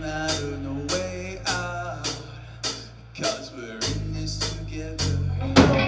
matter, no way out. Cause we're in this together.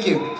Thank you.